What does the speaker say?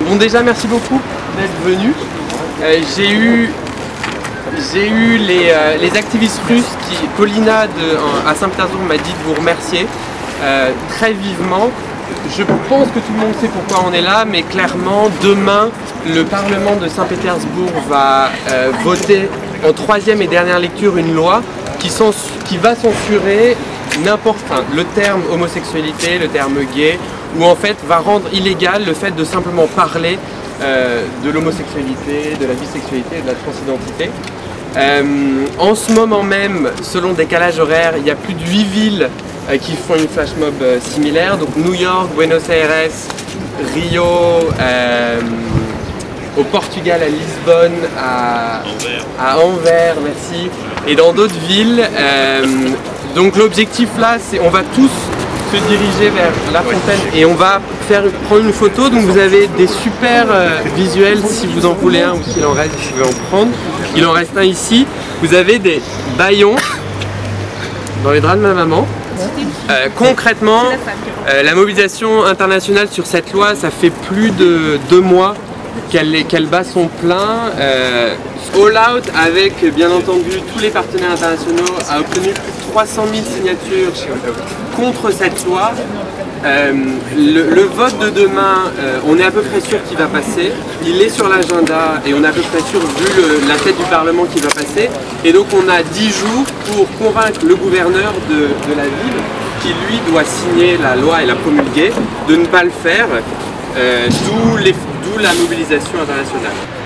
Bon déjà merci beaucoup d'être venu. Euh, j'ai eu j'ai eu les, euh, les activistes russes qui, Paulina de- en- à Saint-Pétersbourg m'a dit de vous remercier euh, très vivement. Je pense que tout le monde sait pourquoi on est là, mais clairement, demain, le Parlement de Saint-Pétersbourg va euh, voter en troisième et dernière lecture une loi qui, va censurer n'importe le terme homosexualité, le terme gay, ou en fait va rendre illégal le fait de simplement parler euh, de l'homosexualité, de la bisexualité de la transidentité. Euh, en ce moment même, selon décalage horaire, il y a plus de 8 villes euh, qui font une flash mob similaire. Donc New York, Buenos Aires, Rio, au Portugal, à Lisbonne, à à Anvers, merci, et dans d'autres villes. Euh, donc l'objectif là, c'est on va tous se diriger vers la fontaine et on va faire prendre une photo. Donc vous avez des super euh, visuels si vous en voulez un ou s'il en reste, vous pouvez en prendre. Il en reste un ici. Vous avez des baillons dans les draps de ma maman. Euh, concrètement, euh, la mobilisation internationale sur cette loi, ça fait plus de deux mois qu'elle bat son plein. Euh, All Out, avec bien entendu tous les partenaires internationaux, a obtenu plus de 300 000 signatures contre cette loi. Euh, le, vote de demain, euh, on est à peu près sûr qu'il va passer. Il est sur l'agenda et on est à peu près sûr, vu la tête du Parlement, qu'il va passer. Et donc on a 10 jours pour convaincre le gouverneur de la ville, qui lui doit signer la loi et la promulguer, de ne pas le faire. Euh, D'où la mobilisation internationale.